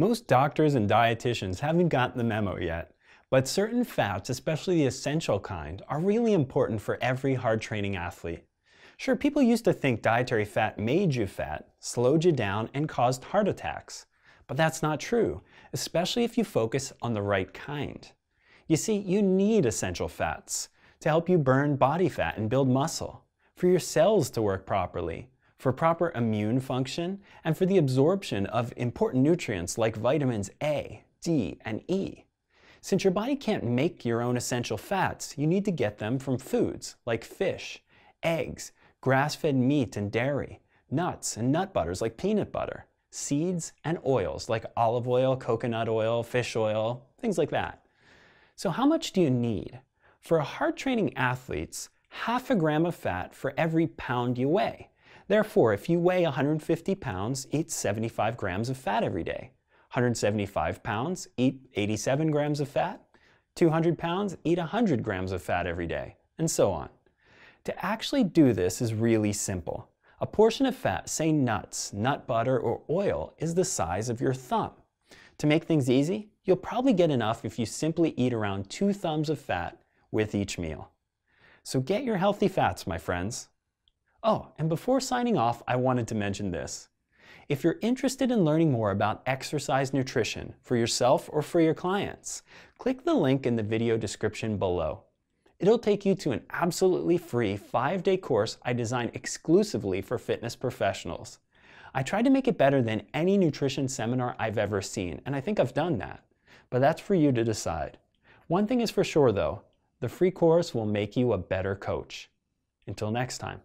Most doctors and dietitians haven't gotten the memo yet, but certain fats, especially the essential kind, are really important for every hard training athlete. Sure, people used to think dietary fat made you fat, slowed you down, and caused heart attacks. But that's not true, especially if you focus on the right kind. You see, you need essential fats to help you burn body fat and build muscle, for your cells to work properly, for proper immune function, and for the absorption of important nutrients like vitamins A, D, and E. Since your body can't make your own essential fats, you need to get them from foods like fish, eggs, grass-fed meat and dairy, nuts and nut butters like peanut butter, seeds, and oils like olive oil, coconut oil, fish oil, things like that. So how much do you need? For hard training athletes, half a gram of fat for every pound you weigh. Therefore, if you weigh 150 pounds, eat 75 grams of fat every day. 175 pounds, eat 87 grams of fat. 200 pounds, eat 100 grams of fat every day, and so on. To actually do this is really simple. A portion of fat, say nuts, nut butter, or oil, is the size of your thumb. To make things easy, you'll probably get enough if you simply eat around two thumbs of fat with each meal. So get your healthy fats, my friends. Oh, and before signing off, I wanted to mention this. If you're interested in learning more about exercise nutrition for yourself or for your clients, click the link in the video description below. It'll take you to an absolutely free five-day course I designed exclusively for fitness professionals. I tried to make it better than any nutrition seminar I've ever seen, and I think I've done that. But that's for you to decide. One thing is for sure though, the free course will make you a better coach. Until next time.